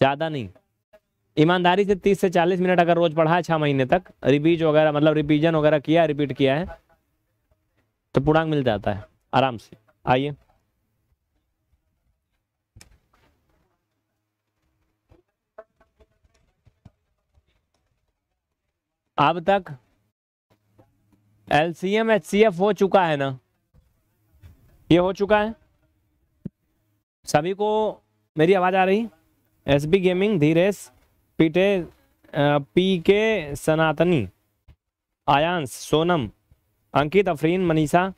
ज़्यादा नहीं। ईमानदारी से तीस से चालीस मिनट अगर रोज पढ़ा है छः महीने तक रिपीज वगैरह मतलब रिपीजन वगैरह किया रिपीट किया है तो पूर्णांक मिल जाता है, आराम से। आइए। अब तक एलसीएम, एचसीएफ हो चुका है ना? ये हो चुका है? सभी को मेरी आवाज़ आ रही? एस बी गेमिंग धीरेश पीटे पी के सनातनी आयांश सोनम अंकित अफरीन मनीषा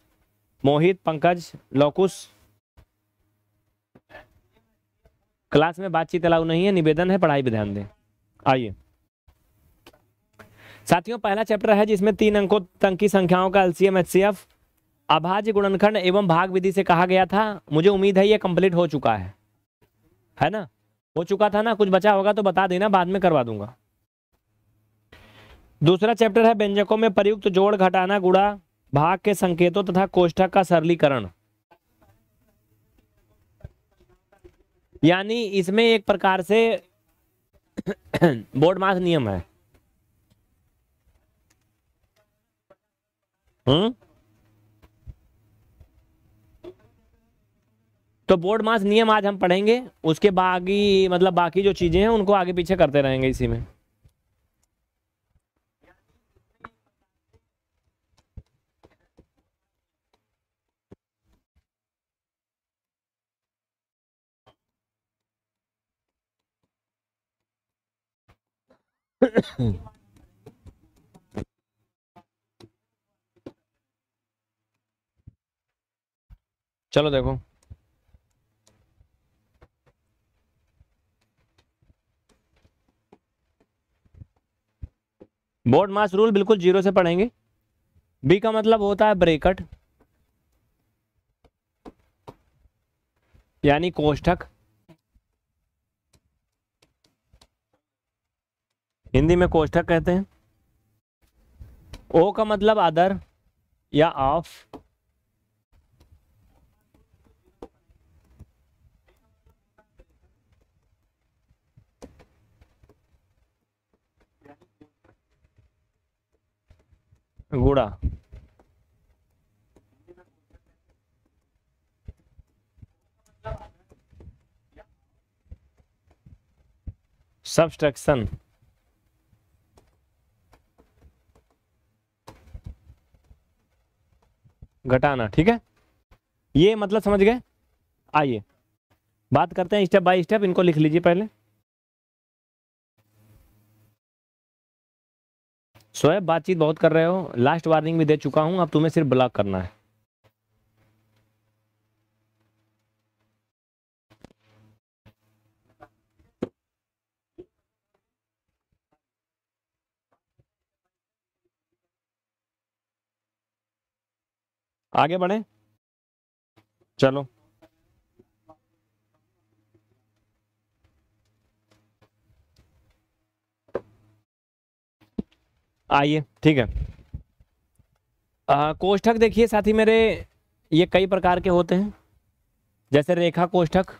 मोहित पंकज लोकुश क्लास में बातचीत अलाउ नहीं है, निवेदन है, पढ़ाई पर ध्यान दें। आइए। साथियों, पहला चैप्टर है जिसमें तीन अंकों तक की संख्याओं का एलसीएम एचसीएफ अभाज्य गुणनखंड एवं भाग विधि से कहा गया था। मुझे उम्मीद है ये कंप्लीट हो चुका है। है ना? हो चुका था ना, कुछ बचा होगा तो बता देना, बाद में करवा दूँगा। दूसरा चैप्टर है, व्यंजकों में प्रयुक्त जोड़ घटाना गुड़ा भाग के संकेतों तथा कोष्ठक का सरलीकरण। यानी इसमें एक प्रकार से बोर्ड मास नियम है। हम्म? तो बोर्ड मास नियम आज हम पढ़ेंगे, उसके बाकी मतलब बाकी जो चीज़ें हैं, उनको आगे पीछे करते रहेंगे इसी में। चलो देखो। बोर्ड मास रूल बिल्कुल ज़ीरो से पढ़ेंगे। बी का मतलब होता है ब्रेकट। यानी कोष्ठक। हिंदी में कोष्ठक कहते हैं। ओ का मतलब आदर या ऑफ़ गुड़ा सब्सट्रैक्शन घटाना, ठीक है? ये मतलब समझ गए? आइए। बात करते हैं स्टेप बाय स्टेप इनको लिख लीजिए पहले। स्वयं बातचीत बहुत कर रहे हो। लास्ट वार्निंग भी दे चुका हूँ, अब तुम्हें सिर्फ़ ब्लॉक करना है। आगे बढ़े। चलो। आइए, ठीक है। कोष्ठक देखिए साथी मेरे, ये कई प्रकार के होते हैं। जैसे रेखा कोष्ठक,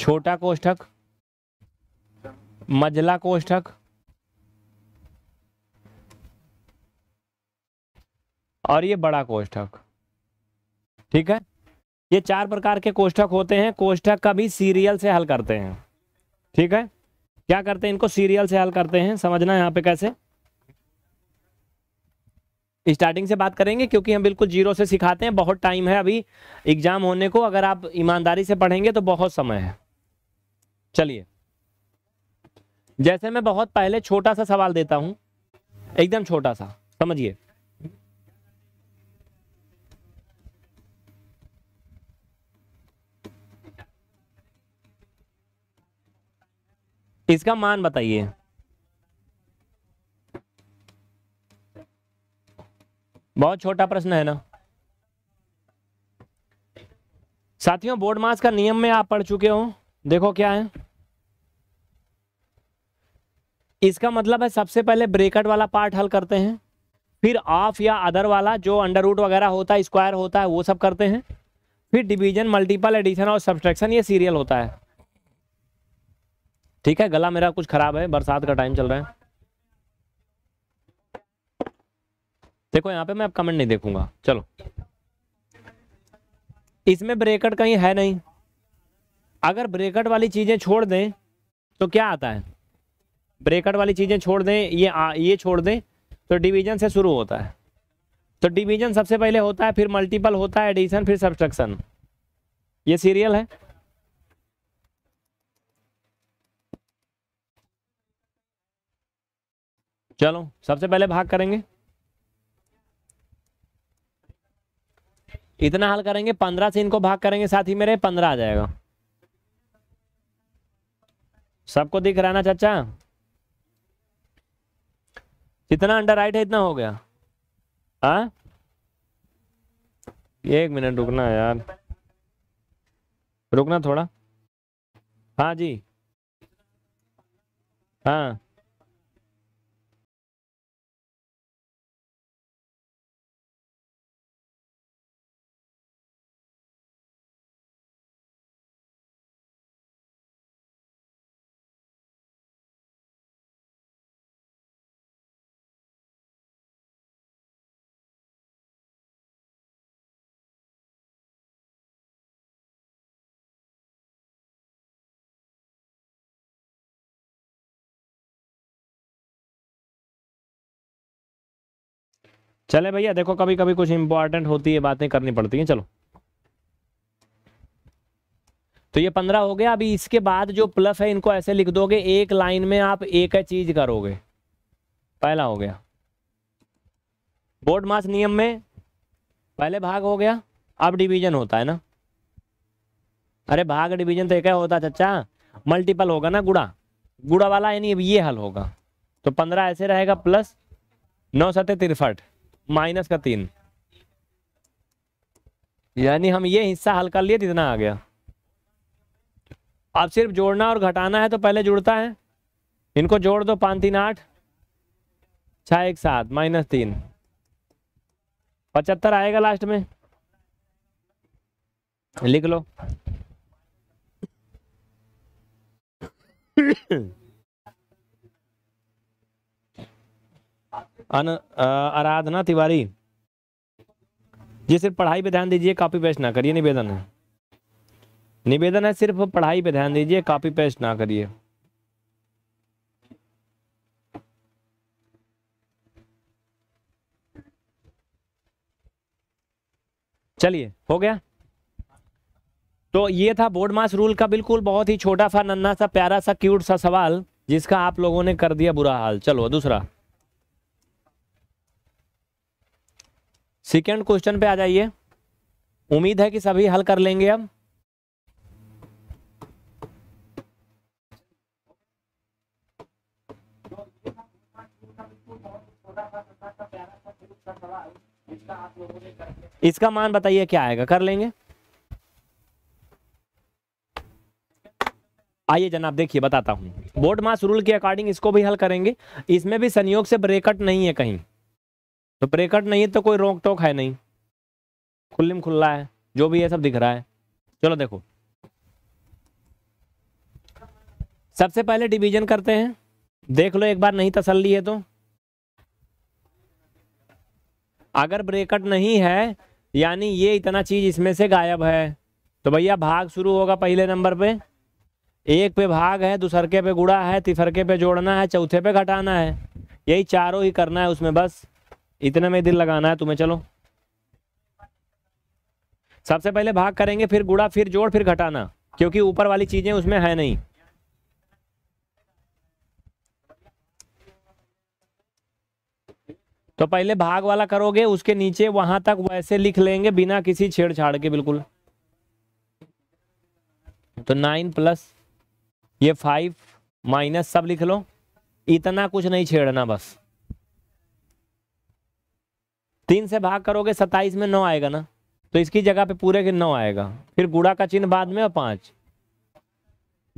छोटा कोष्ठक, मजला कोष्ठक, और ये बड़ा कोष्ठक, ठीक है। ये चार प्रकार के कोष्ठक होते हैं, कोष्ठक का भी सीरियल से हल करते हैं, ठीक है। क्या करते हैं, इनको सीरियल से हल करते हैं, समझना यहाँ पे कैसे? स्टार्टिंग से बात करेंगे, क्योंकि हम बिल्कुल ज़ीरो से सिखाते हैं, बहुत टाइम है अभी एग्ज़ाम होने को, अगर आप ईमानदारी से पढ़ेंगे तो बहुत समय है। चलिए, जैसे मैं बहुत पहले छोटा सा सवाल देता हूँ, एकदम छोटा सा, समझिए। इसका मान बताइए। बहुत छोटा प्रश्न है ना। साथियों बोर्ड मास का नियम में आप पढ़ चुके हो। देखो क्या है। इसका मतलब है, सबसे पहले ब्रेकेट वाला पार्ट हल करते हैं। फिर ऑफ़ या अदर वाला, जो अंडर रूट वगैरह होता है स्क्वायर होता है, वो सब करते हैं। फिर डिवीज़न मल्टीपल एडिशन और सब्सट्रैक्शन ये सीरियल होता है। ठीक है, गला मेरा कुछ खराब है, बरसात का टाइम चल रहा है। देखो यहाँ पे मैं अब कमेंट नहीं देखूँगा। चलो। इसमें ब्रेकट कहीं है नहीं। अगर ब्रेकट वाली चीज़ें छोड़ दें तो क्या आता है? ब्रेकट वाली चीज़ें छोड़ दें ये आ, ये छोड़ दें तो डिवीज़न से शुरू होता है। तो डिवीज़न सबसे पहले होता है फिर मल्टीपल होता है एडिशन फिर सब्सट्रक्शन ये सीरियल है। चलो सबसे पहले भाग करेंगे। इतना हल करेंगे, पंद्रह से इनको भाग करेंगे, साथ ही मेरे पंद्रह आ जाएगा। सबको दिख रहा ना चाचा? जितना अंडर राइट है, इतना हो गया। हाँ? एक मिनट रुकना यार। रुकना थोड़ा। हाँ जी। हाँ। चले भैया, देखो कभी कभी कुछ इंपॉर्टेंट होती है, बातें करनी पड़ती हैं, चलो। तो ये पंद्रह हो गया, अभी इसके बाद जो प्लस है, इनको ऐसे लिख दोगे, एक लाइन में आप एक है चीज़ करोगे। पहला हो गया। बोर्ड मास नियम में पहले भाग हो गया, अब डिवीज़न होता है ना। अरे भाग डिवीज़न तो एक है होता, चचा। मल्टीपल होगा ना गुड़ा गुड़ा वाला यानी ये हल होगा। तो पंद्रह ऐसे रहेगा प्लस नौ सत्य तिरसठ। माइनस का तीन यानी हम ये हिस्सा हल कर लिए इतना आ गया अब सिर्फ़ जोड़ना और घटाना है तो पहले जुड़ता है इनको जोड़ दो पाँच तीन आठ छह एक सात माइनस तीन पचहत्तर आएगा लास्ट में लिख लो अन आराधना तिवारी। जी, सिर्फ़ पढ़ाई पे ध्यान दीजिए, कॉपी पेस्ट ना करिए, निवेदन है। निवेदन है, सिर्फ़ पढ़ाई पे ध्यान दीजिए, कॉपी पेस्ट ना करिए। चलिए, हो गया? तो ये था बोर्ड मास रूल का बिल्कुल बहुत ही छोटा सा नन्ना सा, प्यारा सा, क्यूट सा सवाल, जिसका आप लोगों ने कर दिया बुरा हाल। चलो, दूसरा। सेकेंड क्वेश्चन पे आ जाइए। उम्मीद है कि सभी हल कर लेंगे अब। इसका मान बताइए क्या आएगा? कर लेंगे। आइए जनाब, देखिए, बताता हूँ। बोर्ड मास रूल के अकॉर्डिंग इसको भी हल करेंगे। इसमें भी संयोग से ब्रेकट नहीं है कहीं। तो ब्रेकट नहीं है तो कोई रोक टोक है नहीं। खुल्लिम खुल्ला है, जो भी है सब दिख रहा है। चलो देखो। सबसे पहले डिवीज़न करते हैं। देख लो एक बार नहीं तसल्ली है तो। अगर ब्रेकट नहीं है, यानी ये इतना चीज़ इसमें से गायब है। तो भैया भाग शुरू होगा पहले नंबर पे। एक पे भाग है दूसरके पे गुड़ा है तिसरके पे जोड़ना है, चौथे पे घटाना है। यही चारों ही करना है उसमें बस। इतने में दिल लगाना है, तुम्हें चलो। सबसे पहले भाग करेंगे, फिर गुड़ा, फिर जोड़, फिर घटाना, क्योंकि ऊपर वाली चीज़ें उसमें है नहीं। तो पहले भाग वाला करोगे, उसके नीचे वहाँ तक वैसे लिख लेंगे, बिना किसी छेड़छाड़ के, बिल्कुल। तो नाइन प्लस, ये फाइव माइनस सब लिख लो, इतना कुछ नहीं छेड़ना बस। तीन से भाग करोगे, सत्ताईस में नौ आएगा ना? तो इसकी जगह पे पूरे के नौ आएगा। फिर गुड़ा का चिन्ह बाद में और पाँच।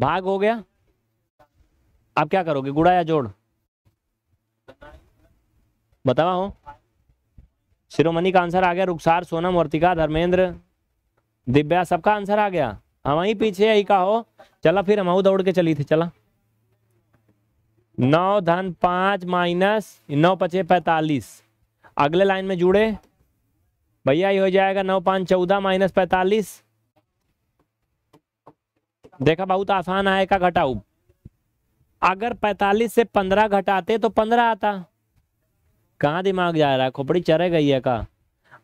भाग हो गया? आप क्या करोगे, गुड़ा या जोड़? बतावा हो शिरोमणि का आंसर आ गया, रुखसार, सोनम, वर्तिका, धर्मेंद्र, दिव्या, सबका आंसर आ गया। हम वहीं पीछे यही का हो। चला फिर, हम दौड़ के चली थी, चला। नौ, धन, पाँच, माइनस, नौ, पचे, पैंतालीस। अगले लाइन में जुड़े। भैया, ये हो जाएगा नौ पाँच चौदह माइनस पैंतालीस। देखा, बहुत आसान है का घटाऊ अगर 45 से 15 घटाते तो 15 आता। कहाँ दिमाग जा रहा है? खोपड़ी चरे गई है का?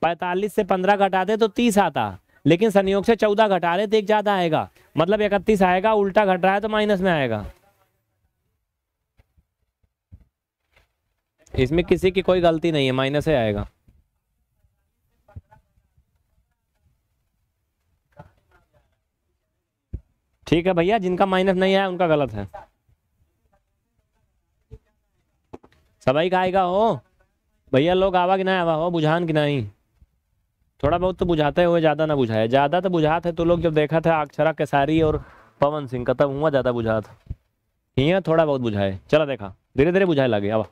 45 से 15 घटाते तो 30 आता। लेकिन संयोग से 14 घटा रहे तो एक ज़्यादा आएगा। मतलब इकतीस आएगा, उल्टा घट रहा है तो माइनस में आएगा। इसमें किसी की कोई गलती नहीं है, माइनस से आएगा। ठीक है भैया, जिनका माइनस नहीं आया, उनका गलत है। सबाई का आएगा, हो। भैया, लोग आवा कि ना आवा, हो, बुझान कि नहीं? थोड़ा बहुत तो बुझाते हुए ज़्यादा ना बुझाए। ज़्यादा तो बुझाते है तो लोग जब देखा था अक्षरा केसारी और पवन सिंह का, तब हुआ ज़्यादा बुझा था यहाँ थोड़ा बहुत बुझाए। चला देखा धीरे धीरे बुझाए लगे अब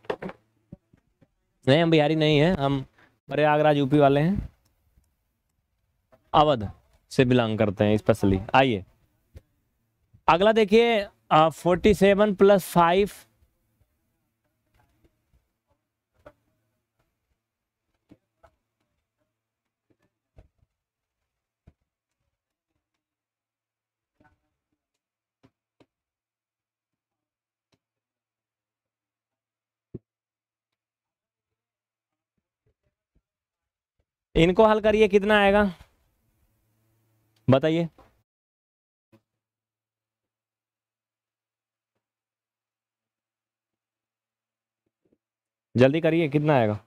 नहीं, हम बिहारी नहीं है, हम प्रयागराज यूपी वाले हैं। अवध से बिलोंग करते हैं, स्पेशली। आइए। अगला देखिए फोर्टी सेवन प्लस फाइव इनको हल करिए, कितना आएगा? बताइए। जल्दी करिए, कितना आएगा?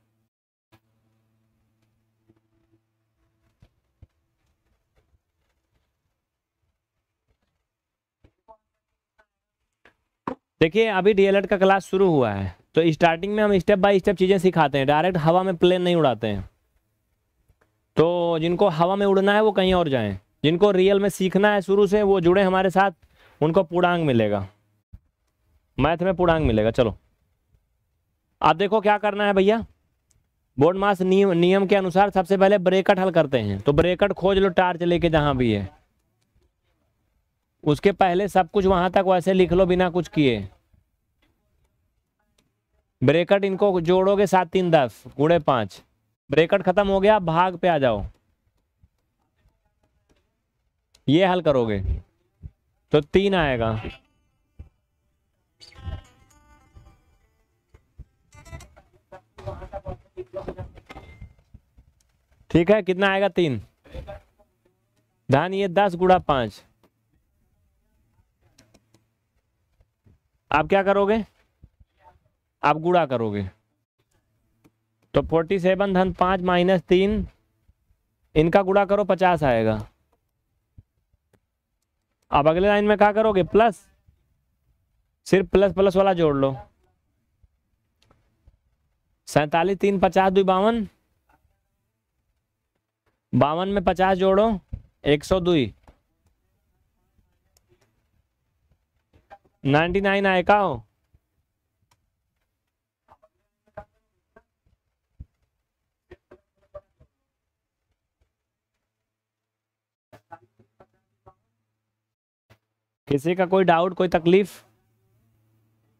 देखिए, अभी डीएलएड का क्लास शुरू हुआ है तो स्टार्टिंग में हम स्टेप बाय स्टेप चीज़ें सिखाते हैं। डायरेक्ट हवा में प्लेन नहीं उड़ाते हैं। तो जिनको हवा में उड़ना है, वो कहीं और जाएँ। जिनको रियल में सीखना है शुरू से, वो जुड़े हमारे साथ, उनको पूर्णांग मिलेगा। मैथ में पूर्णांग मिलेगा, चलो। आप देखो क्या करना है भैया। बोर्ड मास नियम नियम के अनुसार सबसे पहले ब्रेकट हल करते हैं। तो ब्रेकट खोज लो टार्च लेके जहाँ भी है। उसके पहले सब कुछ वहाँ तक वैसे लिख लो बिना कुछ किए। ब्रेकट इनको जोड़ोगे सात तीन दस, गुड़े पाँच। ब्रेकट खत्म हो गया, भाग पे आ जाओ। ये हल करोगे तो तीन आएगा। ठीक है, कितना आएगा? तीन। धान, ये दस गुड़ा पाँच। आप क्या करोगे? आप गुड़ा करोगे। तो फोर्टी सेवन धन पाँच माइनस तीन इनका गुड़ा करो पचास आएगा। अब अगले लाइन में क्या करोगे? प्लस सिर्फ़ प्लस प्लस वाला जोड़ लो। सैतालीस, तीन, पचास दुई बावन। बावन में पचास जोड़ो, एक सौ दुई नाइन्टी नाइन आए का हो किसी का कोई डाउट कोई तकलीफ़,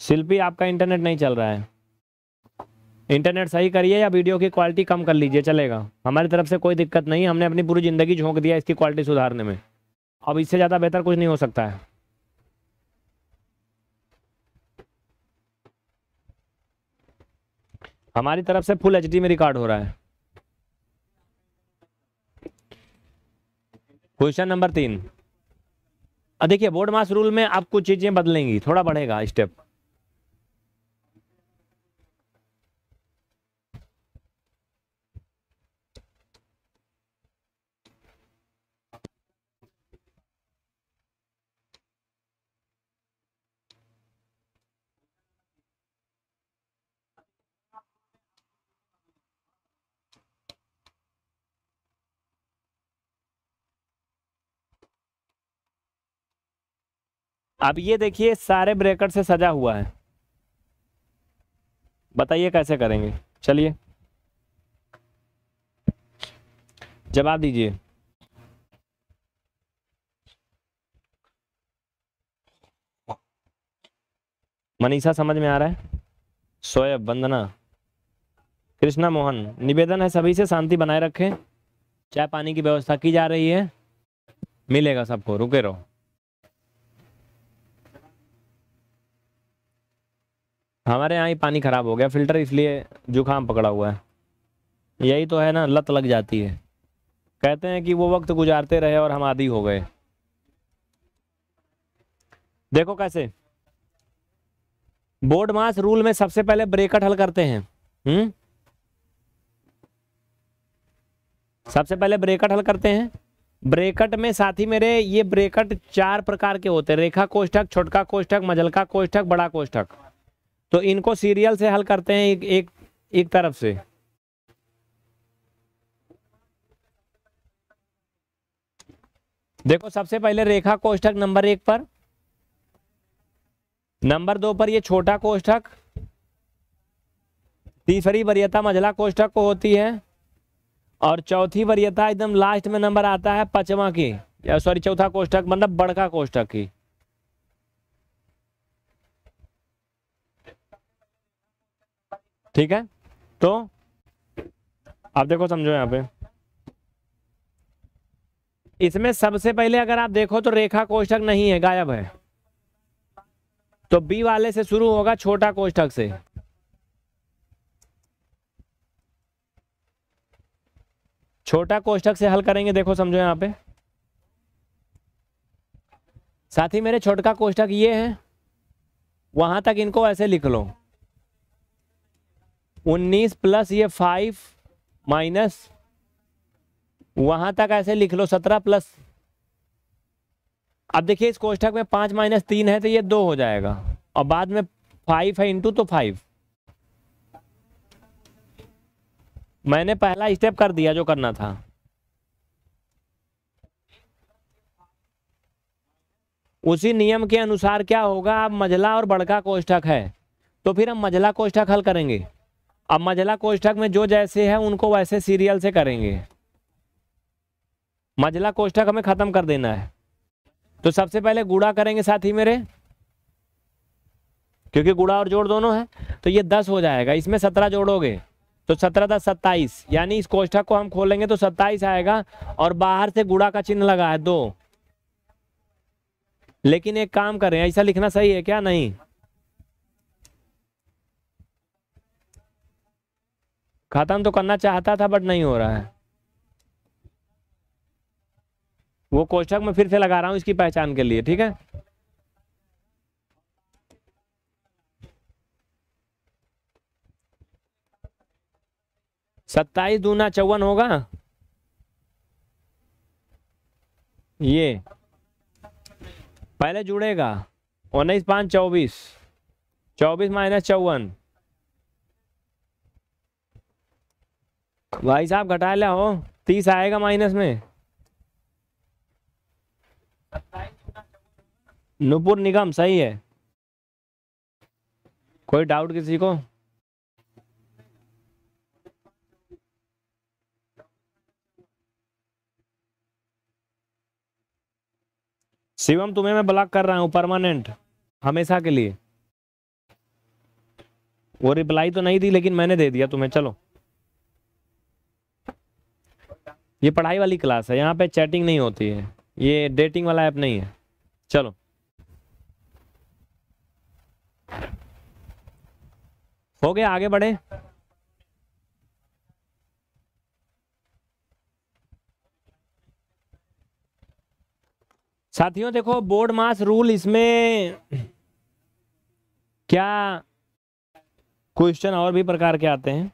शिल्पी, आपका इंटरनेट नहीं चल रहा है। इंटरनेट सही करिए या वीडियो की क्वालिटी कम कर लीजिए, चलेगा। हमारी तरफ़ से कोई दिक्कत नहीं, हमने अपनी पूरी ज़िंदगी झोंक दिया इसकी क्वालिटी सुधारने में। अब इससे ज़्यादा बेहतर कुछ नहीं हो सकता है। हमारी तरफ़ से फुल एचडी में रिकॉर्ड हो रहा है। क्वेश्चन नंबर तीन। देखिए बोर्ड मास रूल में आप कुछ चीज़ें बदलेंगी थोड़ा बढ़ेगा स्टेप अब ये देखिए, सारे ब्रेकेट से सजा हुआ है। बताइए कैसे करेंगे? चलिए। जवाब दीजिए। मनीषा, समझ में आ रहा है? शोएब वंदना। कृष्णा मोहन, निवेदन है सभी से शांति बनाए रखें। चाय पानी की व्यवस्था की जा रही है। मिलेगा सबको, रुके रहो। हमारे यहाँ ही पानी खराब हो गया, फ़िल्टर इसलिए जुकाम पकड़ा हुआ है। यही तो है ना, लत लग जाती है। कहते हैं कि वो वक्त गुजारते रहे और हम आदि हो गए। देखो कैसे। बोर्ड मास रूल में सबसे पहले ब्रेकट हल करते हैं। हम्म? सबसे पहले ब्रेकट हल करते हैं। ब्रेकट में साथी मेरे, ये ब्रेकट चार प्रकार के होते हैं। रेखा कोष्ठक, छोटका कोष्ठक मजलका कोष्ठक, बड़ा कोष्ठक। तो इनको सीरियल से हल करते हैं एक एक, एक तरफ़ से। देखो सबसे पहले रेखा कोष्ठक नंबर एक पर। नंबर दो पर ये छोटा कोष्ठक। तीसरी वरीयता मझला कोष्ठक को होती है। और चौथी वरीयता एकदम लास्ट में नंबर आता है पचवा की। सॉरी चौथा कोष्ठक मतलब बड़का कोष्ठक की। ठीक है? तो आप देखो, समझो यहाँ पे। इसमें सबसे पहले अगर आप देखो तो रेखा कोष्ठक नहीं है, गायब है। तो बी वाले से शुरू होगा छोटा कोष्ठक से। छोटा कोष्ठक से हल करेंगे, देखो, समझो यहाँ पे। साथ ही मेरे छोटका कोष्ठक ये है, वहाँ तक इनको ऐसे लिख लो। 19 प्लस ये फाइव माइनस वहाँ तक ऐसे लिख लो 17 प्लस। अब देखिए इस कोष्ठक में पाँच माइनस तीन है तो ये दो हो जाएगा। और बाद में फाइव है इंटू तो फाइव मैंने पहला स्टेप कर दिया जो करना था। उसी नियम के अनुसार क्या होगा? अब मझला और बड़का कोष्ठक है। तो फिर हम मझला कोष्ठक हल करेंगे। अब मझला कोष्ठक में जो जैसे है, उनको वैसे सीरियल से करेंगे। मझला कोष्ठक हमें खत्म कर देना है। तो सबसे पहले गुड़ा करेंगे साथी मेरे। क्योंकि गुड़ा और जोड़ दोनों है तो ये दस हो जाएगा। इसमें सत्रह जोड़ोगे तो सत्रह दस सत्ताईस। यानी इस कोष्ठक को हम खोलेंगे तो सत्ताईस आएगा और बाहर से गुड़ा का चिन्ह लगा है दो। लेकिन एक काम करें, ऐसा लिखना सही है क्या? नहीं। खत्म तो करना चाहता था बट नहीं हो रहा है। वो कोष्ठक में फिर से लगा रहा हूँ इसकी पहचान के लिए, ठीक है? सत्ताईस दूना चौवन होगा? ये। पहले जुड़ेगा। उन्नीस पाँच चौबीस। चौबीस माइनस चौवन। भाई साहब, घटा लिया हो तीस आएगा माइनस में। नुपुर निगम, सही है। कोई डाउट किसी को? शिवम, तुम्हें मैं ब्लॉक कर रहा हूँ परमानेंट हमेशा के लिए। वो रिप्लाई तो नहीं दी, लेकिन मैंने दे दिया तुम्हें, चलो। ये पढ़ाई वाली क्लास है, यहाँ पे चैटिंग नहीं होती है। ये डेटिंग वाला ऐप नहीं है। चलो। हो गया, आगे बढ़े। साथियों, देखो, बोर्ड मास रूल इसमें क्या क्वेश्चन और भी प्रकार के आते हैं।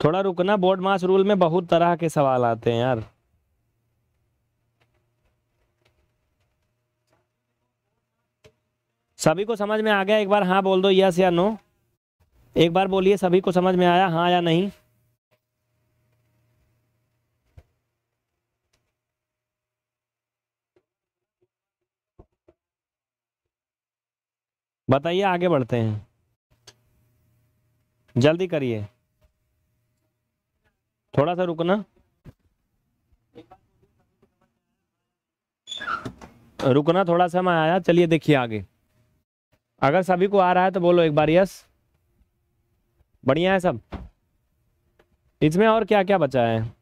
थोड़ा रुकना, बोर्ड मास रूल में बहुत तरह के सवाल आते हैं यार। सभी को समझ में आ गया? एक बार हाँ बोल दो यस या नो एक बार बोलिए, सभी को समझ में आया हाँ या नहीं? बताइए, आगे बढ़ते हैं। जल्दी करिए। थोड़ा सा रुकना। रुकना थोड़ा सा मैं आया, चलिए देखिए आगे। अगर सभी को आ रहा है तो बोलो एक बार यस। बढ़िया है सब। इसमें और क्या क्या बचा है?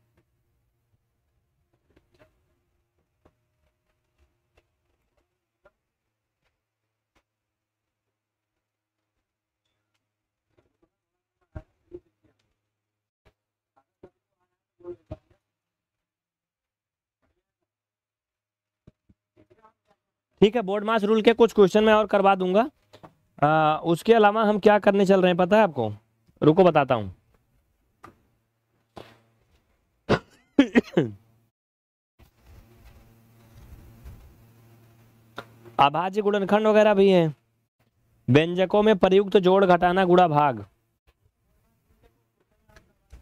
ठीक है बोर्ड मास रूल के कुछ क्वेश्चन मैं और करवा दूँगा। आ, उसके अलावा हम क्या करने चल रहे हैं पता है आपको? रुको बताता हूँ। अभाज्य गुणनखंड वगैरह भी है। व्यंजकों में प्रयुक्त तो जोड़ घटाना गुड़ा भाग।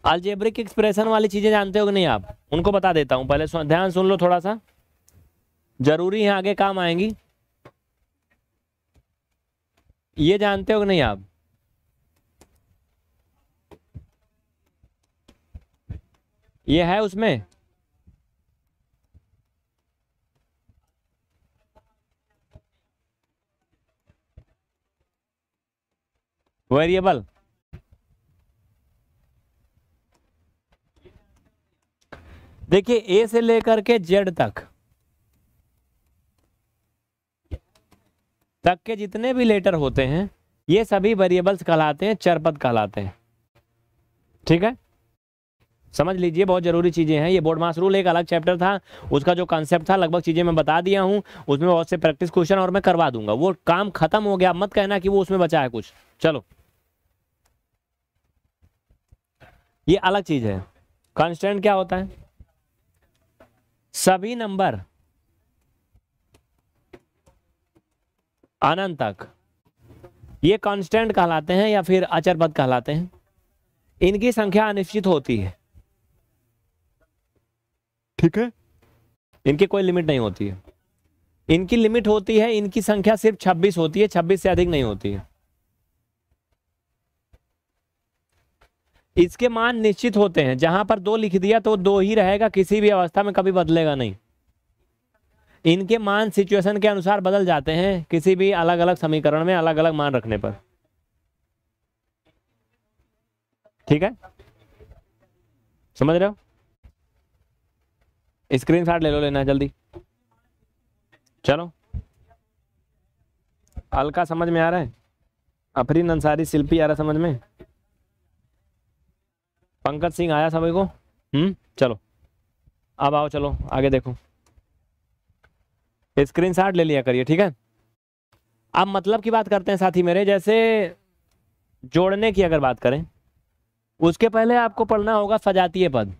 अल्जेब्रिक एक्सप्रेशन वाली चीज़ें जानते हो कि नहीं आप? उनको बता देता हूँ। पहले ध्यान सुन लो थोड़ा सा। ज़रूरी है आगे काम आएँगी। ये जानते हो कि नहीं आप? ये है उसमें? वेरिएबल। देखिए, ए से लेकर के जेड तक तक के जितने भी लेटर होते हैं, ये सभी वेरिएबल्स कहलाते हैं, चरपद कहलाते हैं। ठीक है? समझ लीजिए, बहुत ज़रूरी चीज़ें हैं। ये बोर्ड मास रूल एक अलग चैप्टर था। उसका जो कॉन्सेप्ट था, लगभग चीज़ें मैं बता दिया हूँ। उसमें बहुत से प्रैक्टिस क्वेश्चन और मैं करवा दूँगा। वो काम खत्म हो गया। मत कहना कि वो उसमें बचा है कुछ। चलो। ये अलग चीज़ है। कॉन्स्टेंट क्या होता है? सभी नंबर अनंत तक। ये कांस्टेंट कहलाते हैं या फिर अचर पद कहलाते हैं? इनकी संख्या अनिश्चित होती है। ठीक है। इनकी कोई लिमिट नहीं होती है। इनकी लिमिट होती है इनकी संख्या सिर्फ़ 26 होती है 26 से अधिक नहीं होती है। इसके मान निश्चित होते हैं। जहाँ पर दो लिख दिया तो दो ही रहेगा किसी भी अवस्था में कभी बदलेगा नहीं। इनके मान सिचुएशन के अनुसार बदल जाते हैं किसी भी अलग अलग समीकरण में अलग अलग मान रखने पर। ठीक है? समझ रहे हो? स्क्रीन शॉट ले लो लेना जल्दी। चलो। अलका समझ में आ रहा है? अफरीन अंसारी शिल्पी आ रहा समझ में? पंकज सिंह आया सभी को? हम्म चलो। अब आओ, चलो, आगे देखो। स्क्रीन शॉट ले लिया करिए, ठीक है? अब मतलब की बात करते हैं साथी मेरे, जैसे जोड़ने की अगर बात करें, उसके पहले आपको पढ़ना होगा सजातीय पद।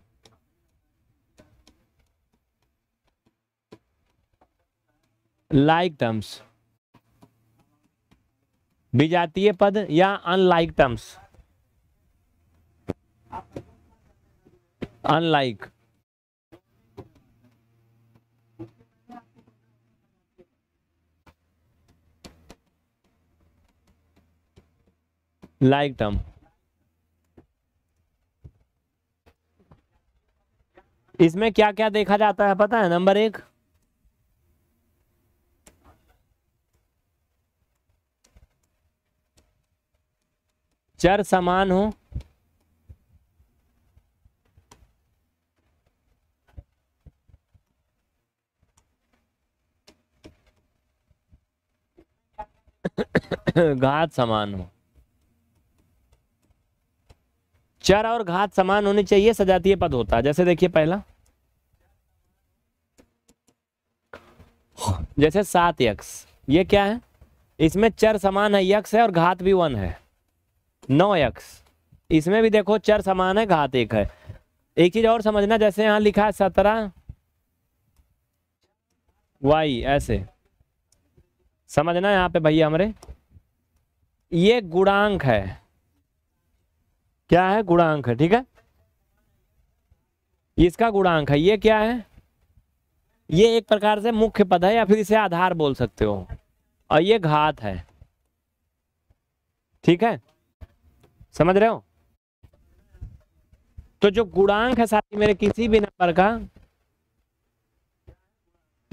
लाइक टर्म्स विजातीय पद या unlike terms unlike like term इसमें क्या क्या देखा जाता है पता है? नंबर एक। चर समान हो। घात समान हो। चर और घात समान होनी चाहिए, सजातीय पद होता है। जैसे देखिए पहला। जैसे सात यक्स ये क्या है? इसमें चर समान है यक्स है और घात भी वन है। नौ यक्स इसमें भी देखो चर समान है, घात एक है। एक चीज़ और समझना, जैसे यहाँ लिखा है सत्रह। वाई, ऐसे। समझना यहाँ पे भैया हमारे। ये गुणांक है। क्या है गुणांक? है ठीक है? इसका गुणांक है? ये क्या है? ये एक प्रकार से मुख्य पद है या फिर इसे आधार बोल सकते हो? और ये घात है। ठीक है? समझ रहे हो? तो जो गुणांक है साथी मेरे किसी भी नंबर का,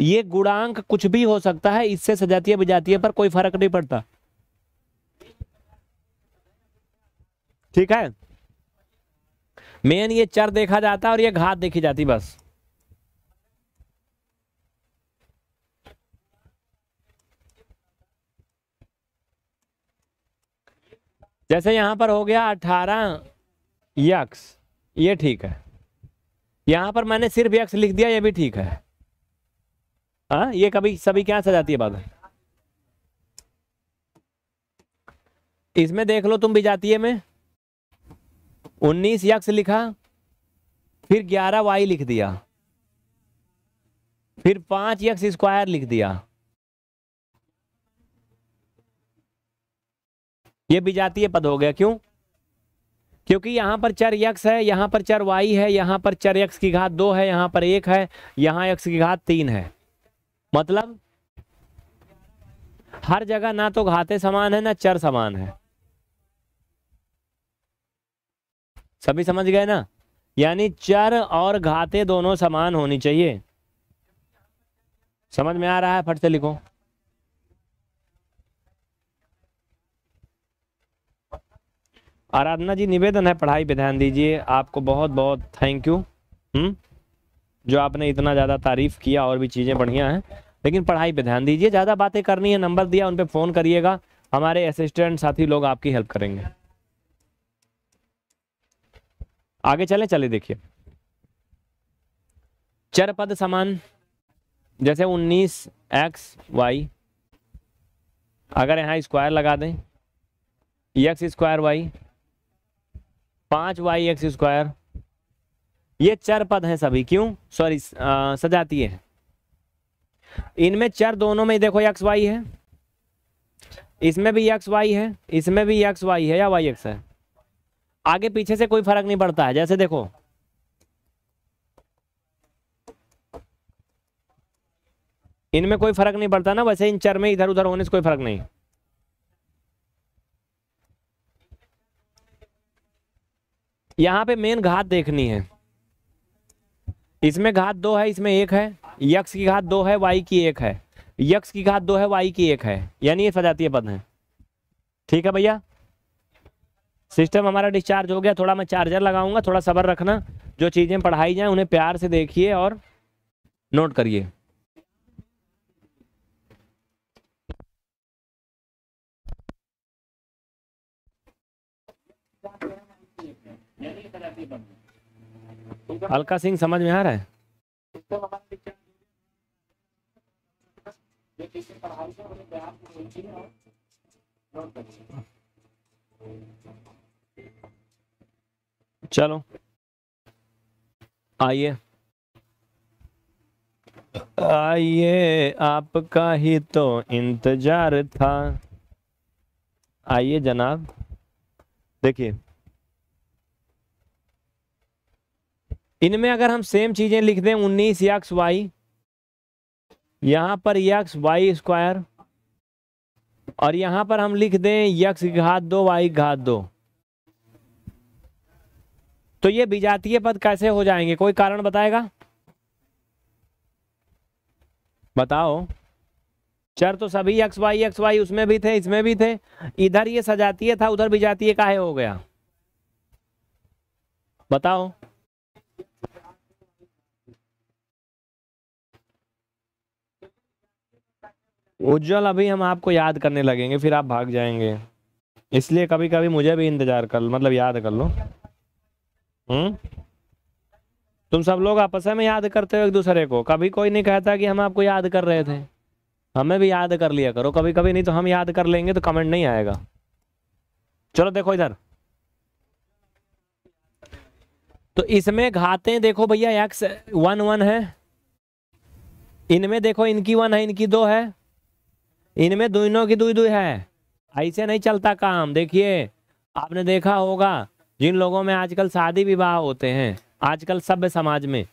ये गुणांक कुछ भी हो सकता है, इससे सजातीय विजातीय पर कोई फ़र्क नहीं पड़ता। ठीक है? मेन ये चर देखा जाता है और ये घात देखी जाती बस। जैसे यहाँ पर हो गया अठारह यक्स, ये ठीक है। यहाँ पर मैंने सिर्फ़ यक्स लिख दिया, ये भी ठीक है। हाँ ये कभी सभी क्या सजाती है बात? इसमें देख लो, तुम भी जाती है में। उन्नीस यक्स लिखा, फिर ग्यारह वाई लिख दिया, फिर पाँच यक्स स्क्वायर लिख दिया। ये विजातीय पद हो गया। क्यों? क्योंकि यहाँ पर चर यक्स है, यहाँ पर चर वाई है, यहाँ पर चर यक्स की घात दो है, यहाँ पर एक है, यहाँ यक्स की घात तीन है। मतलब हर जगह ना तो घाते समान है, ना चर समान है। सभी समझ गए ना? यानी चर और घाते दोनों समान होनी चाहिए। समझ में आ रहा है? फट से लिखो। आराधना जी, निवेदन है पढ़ाई पे ध्यान दीजिए। आपको बहुत बहुत थैंक यू हम्म? जो आपने इतना ज़्यादा तारीफ़ किया और भी चीज़ें बढ़िया हैं। लेकिन पढ़ाई पे ध्यान दीजिए। ज़्यादा बातें करनी है, नंबर दिया, उन पर फ़ोन करिएगा। हमारे असिस्टेंट साथी लोग आपकी हेल्प करेंगे। आगे चले चले देखिए। चर पद समान, जैसे 19 एक्स वाई अगर यहाँ स्क्वायर लगा दें एक्स स्क्वायर वाई पाँच वाई एक्स स्क्वायर ये चर पद हैं सभी, क्यों? सॉरी सजाती है। इनमें चर दोनों में देखो एक्स वाई है। इसमें भी एक्स वाई है, इसमें भी एक्स वाई है या वाई एक्स है? आगे पीछे से कोई फ़र्क नहीं पड़ता है, जैसे देखो। इनमें कोई फ़र्क नहीं पड़ता ना, वैसे इन चर में इधर उधर होने से कोई फ़र्क नहीं। यहाँ पे मेन घात देखनी है। इसमें घात दो है, इसमें एक है यक्ष की घात दो है, वाई की एक है। यक्ष की घात दो है, वाई की एक है। यानी ये सजातीय पद है। ठीक है भैया? सिस्टम हमारा डिस्चार्ज हो गया, थोड़ा मैं चार्जर लगाऊँगा, थोड़ा सबर रखना, जो चीज़ें पढ़ाई जाए, उन्हें प्यार से देखिए और नोट करिए। अलका सिंह, समझ में आ रहा है? चलो। आइए। आइए, आपका ही तो इंतज़ार था। आइए जनाब, देखिए। इनमें अगर हम सेम चीज़ें लिख दें, उन्नीस यक्स वाई यहाँ पर यक्स वाई स्क्वायर और यहाँ पर हम लिख दें यक्स घात दो वाई घात दो। तो ये विजातीय पद कैसे हो जाएँगे? कोई कारण बताएगा? बताओ। चर तो सभी एक्स वाई एक्स वाई उसमें भी थे, इसमें भी थे। इधर ये सजातीय था, उधर विजातीय काहे हो गया? बताओ। उज्जवल अभी हम आपको याद करने लगेंगे, फिर आप भाग जाएँगे। इसलिए कभी कभी मुझे भी इंतज़ार कर मतलब याद कर लो। हम्म? तुम सब लोग आपस में याद करते हो एक दूसरे को। कभी कोई नहीं कहता कि हम आपको याद कर रहे थे। हमें भी याद कर लिया करो। कभी कभी नहीं तो हम याद कर लेंगे तो कमेंट नहीं आएगा। चलो देखो इधर। तो इसमें घाते देखो भैया एक्स वन वन है। इनमें देखो इनकी वन है, इनकी दो है। इनमें दोनों की दुई दुई है। ऐसे नहीं चलता काम। देखिए, आपने देखा होगा जिन लोगों में आजकल शादी विवाह होते हैं, आजकल सभ्य समाज में,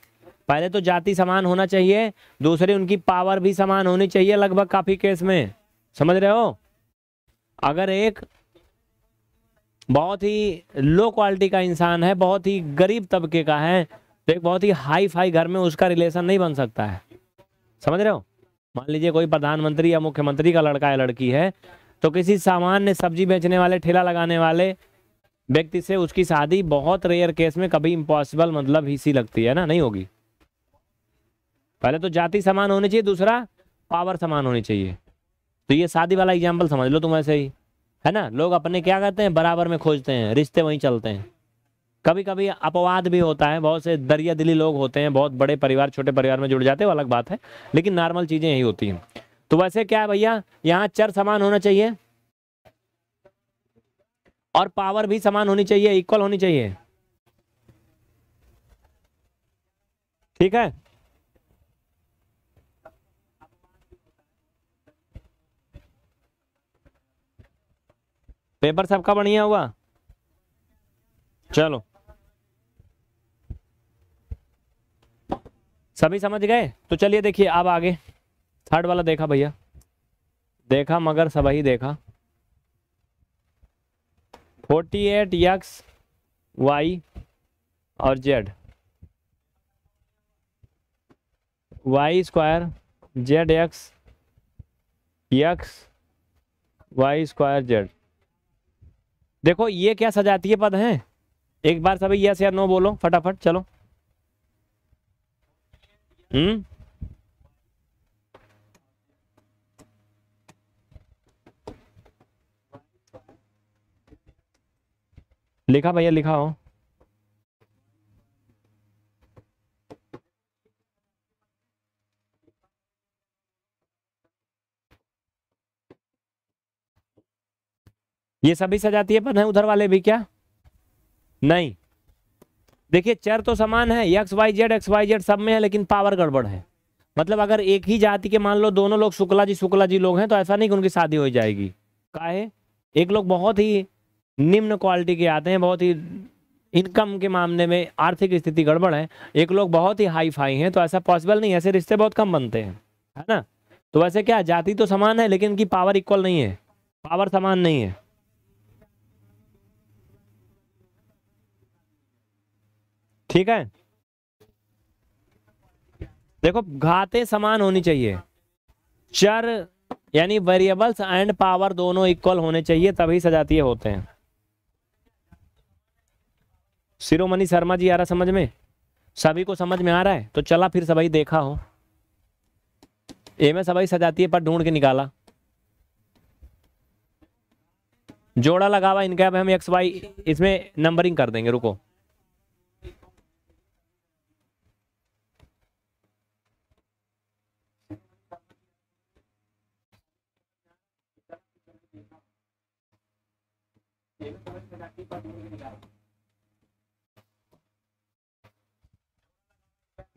पहले तो जाति समान होना चाहिए, दूसरी उनकी पावर भी समान होनी चाहिए लगभग काफ़ी केस में। समझ रहे हो? अगर एक बहुत ही लो क्वालिटी का इंसान है, बहुत ही गरीब तबके का है तो एक बहुत ही हाई फाई घर में उसका रिलेशन नहीं बन सकता है। समझ रहे हो? मान लीजिए कोई प्रधानमंत्री या मुख्यमंत्री का लड़का या लड़की है तो किसी सामान्य सब्ज़ी बेचने वाले, ठेला लगाने वाले व्यक्ति से उसकी शादी बहुत रेयर केस में कभी इम्पॉसिबल मतलब ही सी लगती है ना, नहीं होगी। पहले तो जाति समान होनी चाहिए, दूसरा पावर समान होनी चाहिए। तो ये शादी वाला एग्ज़ाम्पल समझ लो तुम ऐसे ही, है ना? लोग अपने क्या करते हैं? बराबर में खोजते हैं, रिश्ते वहीं चलते हैं। कभी कभी अपवाद भी होता है, बहुत से दरिया दिली लोग होते हैं, बहुत बड़े परिवार, छोटे परिवार में जुड़ जाते हैं, वो अलग बात है, लेकिन नॉर्मल चीज़ें यही होती हैं। तो वैसे क्या है भैया, यहाँ चर समान होना चाहिए। और पावर भी समान होनी चाहिए इक्वल होनी चाहिए। ठीक है? पेपर सबका बढ़िया हुआ? चलो। सभी समझ गए? तो चलिए देखिए, अब आगे। थर्ड वाला देखा भैया। देखा, मगर सब ही देखा। फोर्टी एट एक्स वाई और z. Y square, z x x y square, z. देखो, ये क्या सजातीय पद हैं? एक बार सभी यस या नो बोलो, फटाफट, चलो। हम्म? लिखा भैया, लिखा हो। ये सभी सजातीय पद हैं उधर वाले भी क्या? नहीं। देखिए, चर तो समान है x y, z, x, y, z सब में है, लेकिन पावर गड़बड़ है। मतलब अगर एक ही जाति के मान लो, दोनों लोग शुक्ला जी शुक्ला जी लोग हैं तो ऐसा नहीं कि उनकी शादी हो जाएगी। काहे एक लोग बहुत ही निम्न क्वालिटी के आते हैं, बहुत ही इनकम के मामले में आर्थिक स्थिति गड़बड़ है। एक लोग बहुत ही हाई फाई हैं तो ऐसा पॉसिबल नहीं ऐसे रिश्ते बहुत कम बनते हैं, है ना? तो वैसे क्या, जाति तो समान है, लेकिन उनकी पावर इक्वल नहीं है। पावर समान नहीं है। ठीक है? देखो, घाते समान होनी चाहिए। चर, यानी वेरिएबल्स एंड पावर दोनों इक्वल होने चाहिए, तभी सजातीय होते हैं। शिरोमणि शर्मा जी आ रहा समझ में? सभी को समझ में आ रहा है? तो चला फिर सभी देखा हो। ए में सभी है, पर ढूंढ के निकाला। जोड़ा लगावा इनका, अब हम एक्स वाई इसमें नंबरिंग कर देंगे, रुको।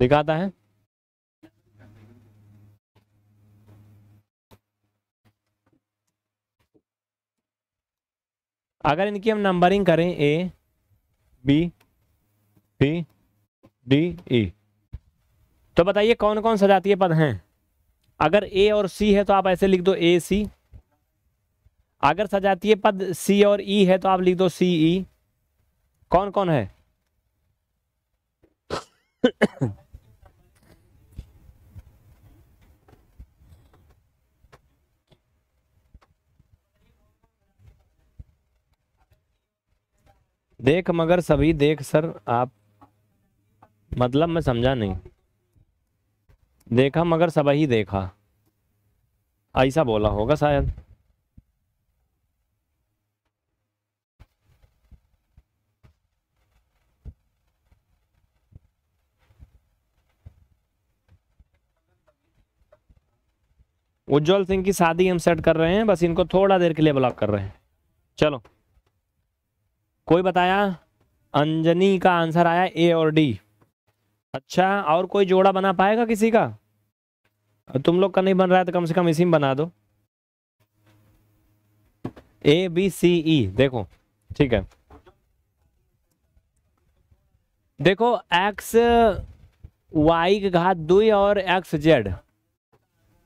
दिखाता है। अगर इनकी हम नंबरिंग करें A B C D E तो बताइए कौन कौन सजातीय पद हैं? अगर ए और सी है तो आप ऐसे लिख दो ए सी अगर सजातीय पद सी और ई e है तो आप लिख दो सी ई e. कौन कौन है? देख मगर सभी देख सर, आप मतलब मैं समझा नहीं। देखा मगर सब ही देखा। ऐसा बोला होगा शायद। उज्जवल सिंह की शादी हम सेट कर रहे हैं, बस इनको थोड़ा देर के लिए ब्लॉक कर रहे हैं। चलो। कोई बताया? अंजनी का आंसर आया ए और डी अच्छा और कोई जोड़ा बना पाएगा किसी का? तुम लोग का नहीं बन रहा है तो कम से कम इसी में बना दो। ए बी सी ई देखो, ठीक है। देखो एक्स वाई के घात दुई और एक्स जेड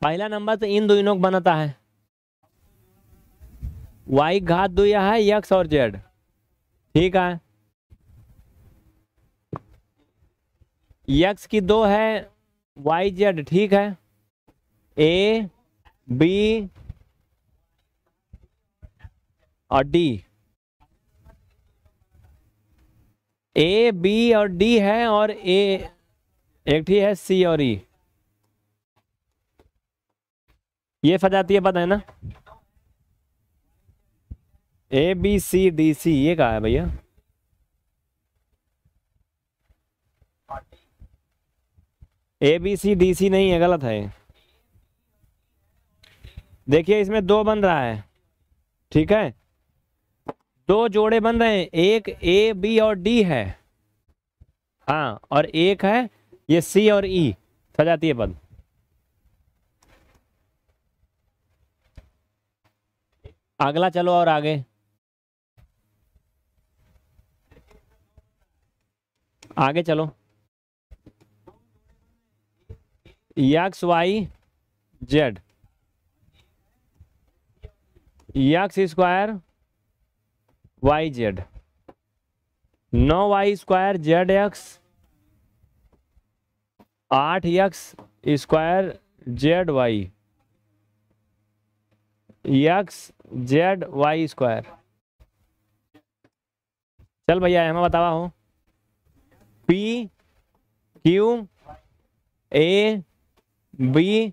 पहला नंबर तो इन दोनों बनाता है। वाई घात दुई है एक्स और जेड ठीक है। एक्स की दो है, वाई जेड, ठीक है। ए, बी और डी। ए, बी और डी है और ए, एक ठीक है, सी और ई। e. ये सजातीय पद है ना? A B C D C ये कहा है भैया? A B C D C नहीं है, गलत है। देखिए, इसमें दो बन रहा है। ठीक है? दो जोड़े बन रहे हैं। एक ए बी और डी है। हाँ और एक है ये सी और ई सजातीय पद अगला चलो और आगे। आगे चलो। X y z. X square y z. नौ वाई स्क्वायर जेड एक्स आठ x square z y. X z y square. चल भैया हमें बतावा हो। P Q A B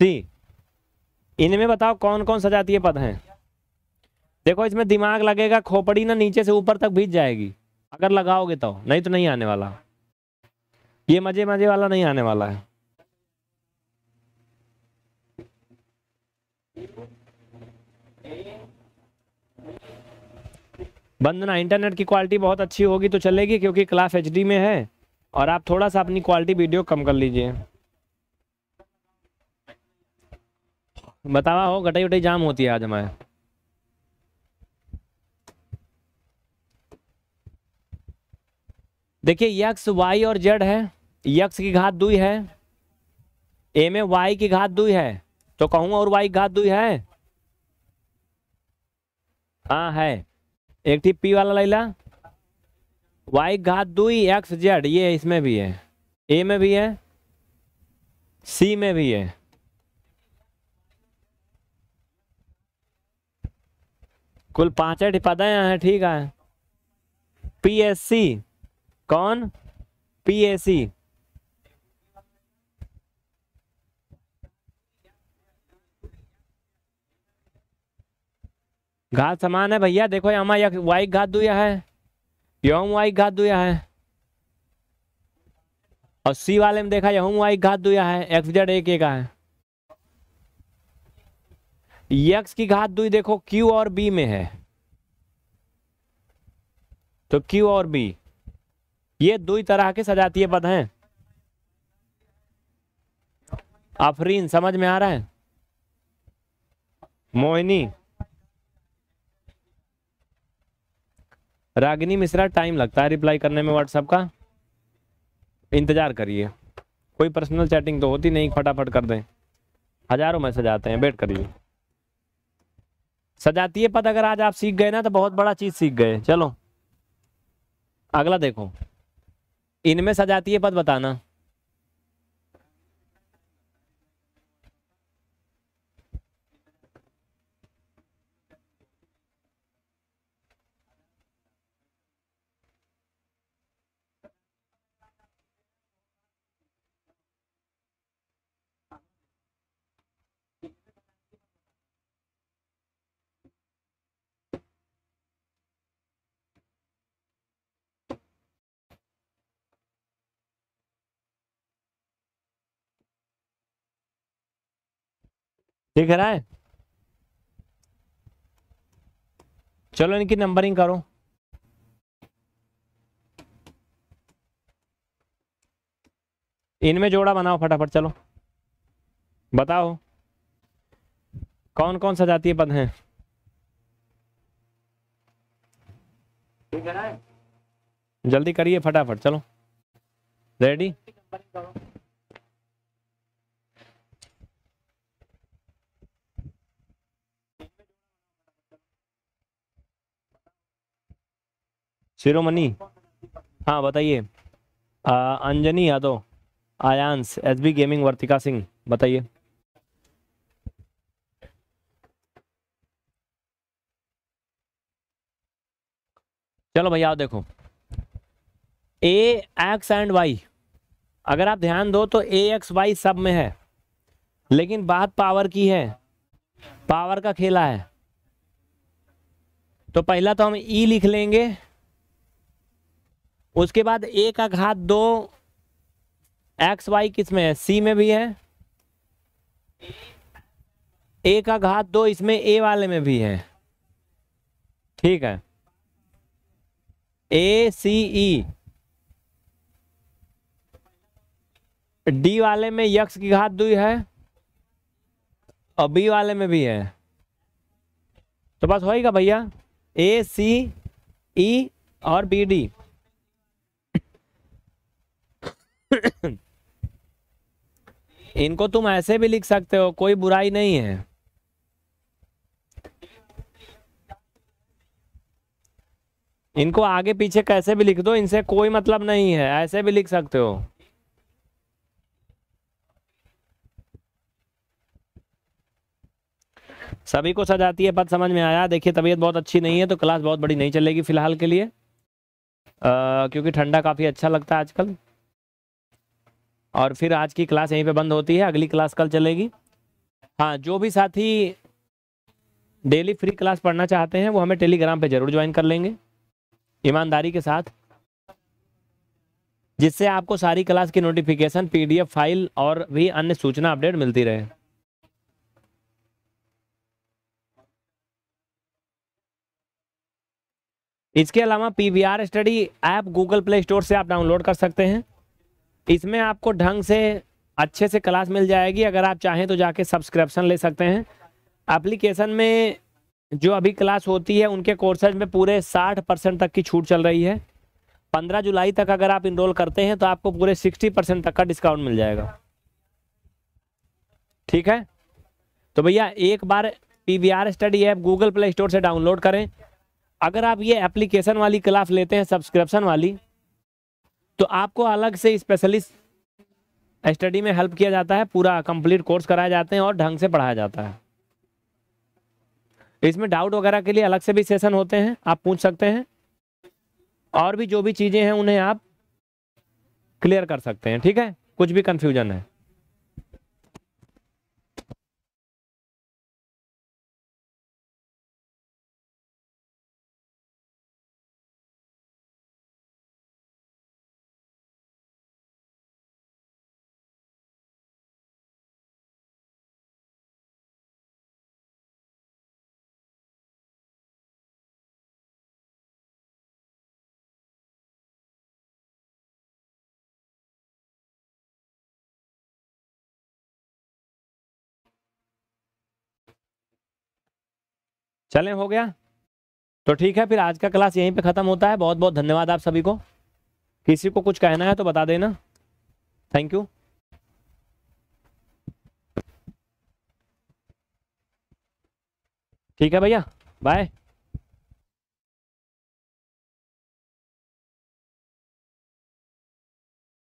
C इनमें बताओ कौन कौन सजातीय पद हैं? देखो, इसमें दिमाग लगेगा, खोपड़ी ना नीचे से ऊपर तक भीज जाएगी। अगर लगाओगे तो नहीं तो नहीं आने वाला। ये मज़े मज़े वाला नहीं आने वाला है। बंदना इंटरनेट की क्वालिटी बहुत अच्छी होगी तो चलेगी क्योंकि क्लास एचडी में है। और आप थोड़ा सा अपनी क्वालिटी वीडियो कम कर लीजिए। बतावा हो गटाई वटाई जाम होती है आज हमारे। देखिए यक्स वाई और जेड है। यक्स की घात दुई है ए में वाई की घात दुई है तो कहूँ और वाई घात दुई है? हाँ है। एक थी पी वाला लैला। वाई घात दुई एक्स जेड ये इसमें भी है। ए में भी है। सी में भी है। कुल पाँच पद हैं, ठीक है। पी एस सी कौन? पी एस सी घात समान है भैया, देखो यहाँ वाई घात दुया है। यहूं वाई घात दुया है। और सी वाले में देखा यहूं वाई घात दुया है, एक्स जेड एक एक है एक्स की घात दुई देखो, क्यू और बी में है। तो क्यू और बी, ये दो तरह के सजातीय पद हैं। आफरीन समझ में आ रहा है? मोहिनी रागिनी मिश्रा टाइम लगता है रिप्लाई करने में व्हाट्सअप का? इंतज़ार करिए। कोई पर्सनल चैटिंग तो होती नहीं, फटाफट कर दें। हज़ारों मैसेज आते हैं वेट करिए। सजातीय पद अगर आज आप सीख गए ना तो बहुत बड़ा चीज़ सीख गए। चलो। अगला देखो। इनमें सजातीय पद बताना। दिख रहा है? चलो इनकी नंबरिंग करो। इनमें जोड़ा बनाओ फटाफट, चलो। बताओ। कौन कौन सा जातीय पद हैं? जल्दी करिए फटाफट, चलो। रेडी शिरोमणि? हाँ बताइए। Anjani Yadav Aayansh S B gaming Vartika Singh, बताइए। चलो भैया देखो। ए एक्स एंड वाई अगर आप ध्यान दो तो ए एक्स वाई सब में है। लेकिन बात पावर की है। पावर का खेला है। तो पहला तो हम ई लिख लेंगे। उसके बाद ए का घात दो एक्स वाई किसमें है? सी में भी है। ए का घात दो इसमें ए वाले में भी है। ठीक है। ए सी ई डी वाले में यक्स की घात दुई है और बी वाले में भी है। तो बस होएगा भैया। ए सी ई और बी डी इनको तुम ऐसे भी लिख सकते हो कोई बुराई नहीं है। इनको आगे पीछे कैसे भी लिख दो इनसे कोई मतलब नहीं है ऐसे भी लिख सकते हो। सभी को सजाती है पद समझ में आया। देखिए तबीयत बहुत अच्छी नहीं है तो क्लास बहुत बड़ी नहीं चलेगी फ़िलहाल के लिए। आ, क्योंकि ठंडा काफ़ी अच्छा लगता है आजकल। और फिर आज की क्लास यहीं पे बंद होती है, अगली क्लास कल चलेगी। हाँ जो भी साथी डेली फ्री क्लास पढ़ना चाहते हैं, वो हमें टेलीग्राम पे ज़रूर ज्वाइन कर लेंगे, ईमानदारी के साथ, जिससे आपको सारी क्लास की नोटिफिकेशन, पीडीएफ फ़ाइल और भी अन्य सूचना अपडेट मिलती रहे। इसके अलावा PVR study app Google Play Store से आप डाउनलोड कर सकते हैं। इसमें आपको ढंग से, अच्छे से क्लास मिल जाएगी। अगर आप चाहें तो जाके सब्सक्रिप्शन ले सकते हैं। एप्लीकेशन में जो अभी क्लास होती है, उनके कोर्सेज में पूरे 60 परसेंट तक की छूट चल रही है। 15 जुलाई तक अगर आप इनरोल करते हैं तो आपको पूरे 60 परसेंट तक का डिस्काउंट मिल जाएगा। ठीक है? तो भैया, एक बार P V R study app Google Play Store से डाउनलोड करें। अगर आप ये एप्लीकेशन वाली क्लास लेते हैं, सब्सक्रिप्शन वाली तो आपको अलग से स्पेशलिस्ट स्टडी में हेल्प किया जाता है, पूरा कंप्लीट कोर्स कराए जाते हैं और ढंग से पढ़ाया जाता है। इसमें डाउट वगैरह के लिए अलग से भी सेशन होते हैं, आप पूछ सकते हैं। और भी जो भी चीज़ें हैं, उन्हें आप क्लियर कर सकते हैं, ठीक है? कुछ भी कंफ्यूजन है। चलें, हो गया। तो ठीक है, फिर आज का क्लास यहीं पे ख़त्म होता है। बहुत बहुत धन्यवाद आप सभी को। किसी को कुछ कहना है तो बता देना। थैंक यू ठीक है भैया बाय